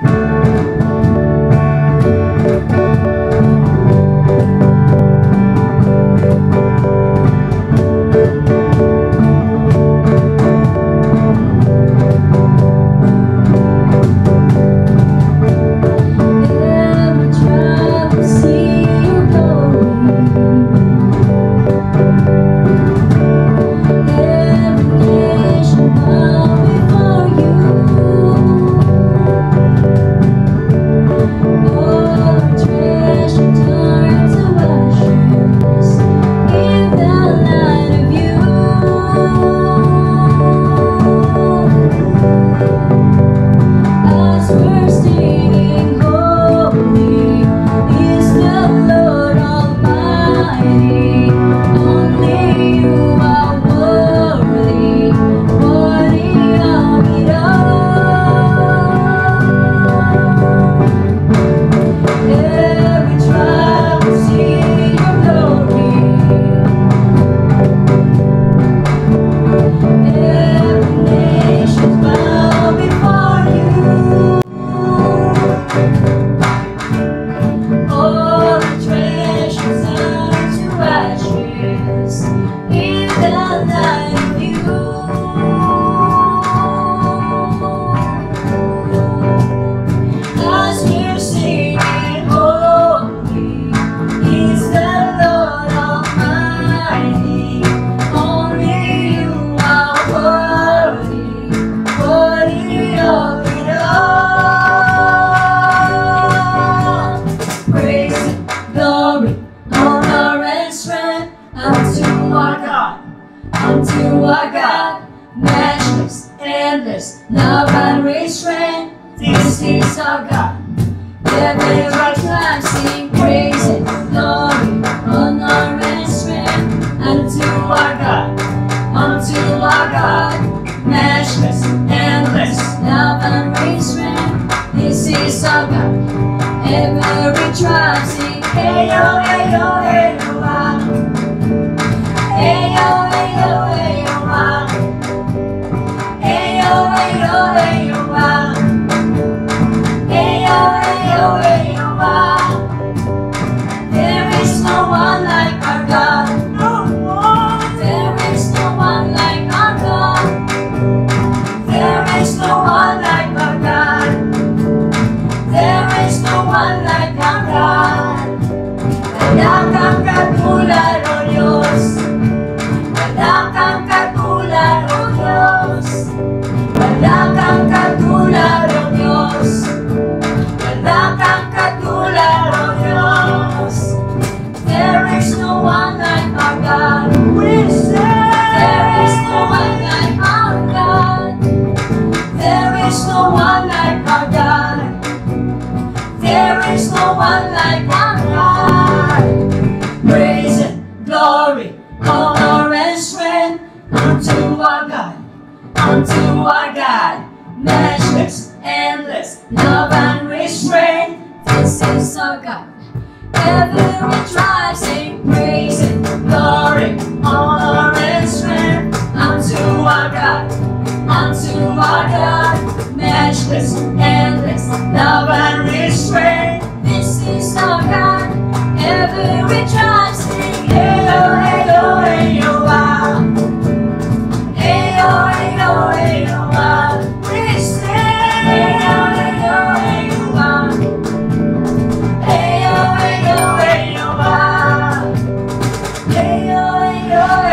Every unto our God, unto our God. Matchless, endless, love and restraint. This is our God. Every time sing praise and glory, honor and strength unto our God, unto our God. Matchless, endless, love and restraint. This is our God. Every tribe sing, hey yo, hey yo, hey yo, ah. Hey yo, hey yo, hey yo, God. Matchless, endless, love and restraint. This is our God. Every tribe sing praise and glory, honor and strength unto our God, unto our God. Matchless, endless, love and restraint. This is our God. Every tribe Lord.